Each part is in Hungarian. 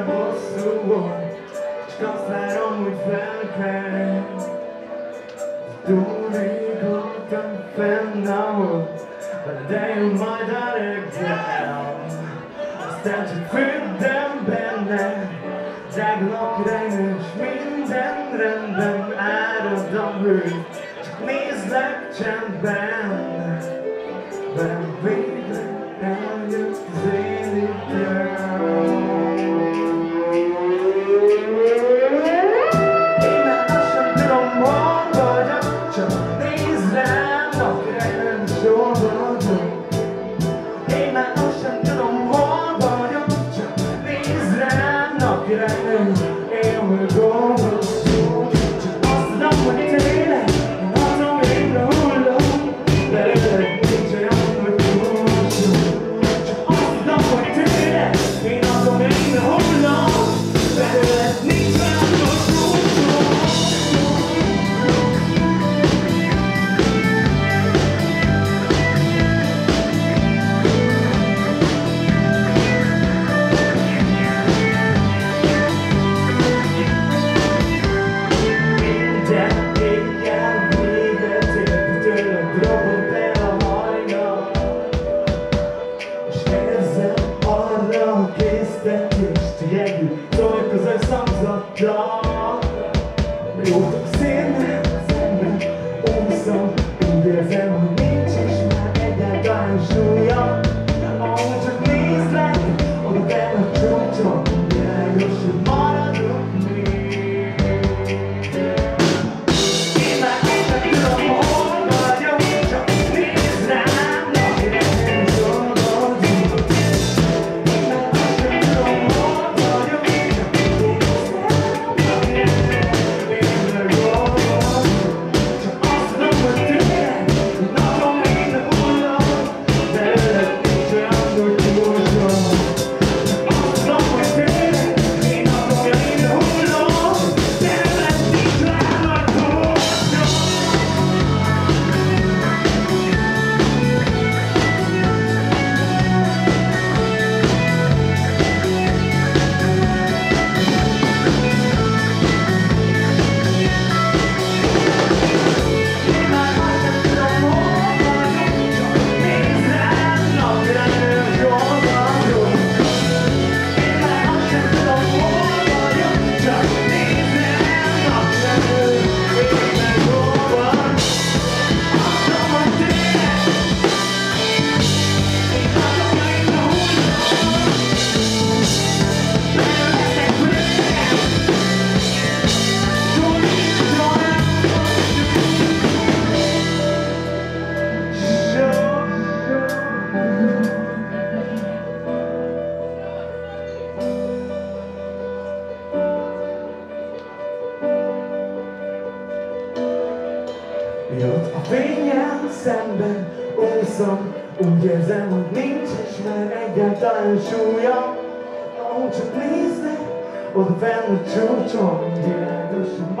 olyan hosszú volt, csak azt várom, hogy felkelj. Túl rég voltam fenn, ahol beljön majd a reggel. Aztán csak fürdem benne, drága napirányom, és minden rendben árad a hő. Csak nézlek csendben, jól döntöm Én már azt sem tudom, hol vagyok Csak nézd rám napirendben Én meg gondolom Miatt a fényen szemben úszom, úgy érzem, hogy nincs és már egyáltalán súlya. Ahogy csak néznek, oda fenn a csúcson, világos a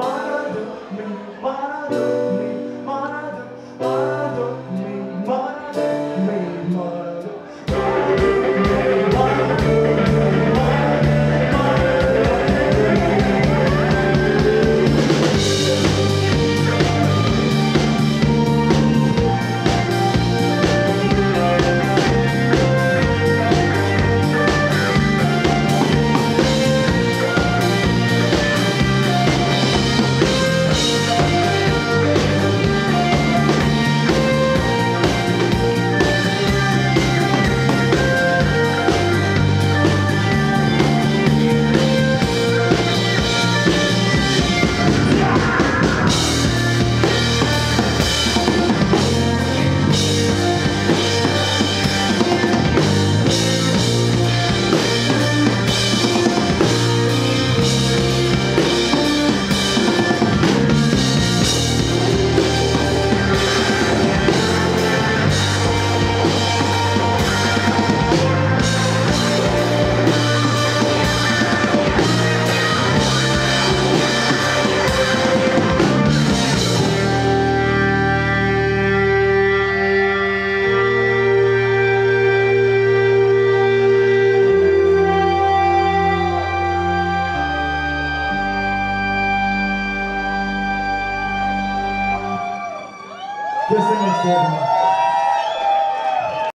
Deus tenha mistério.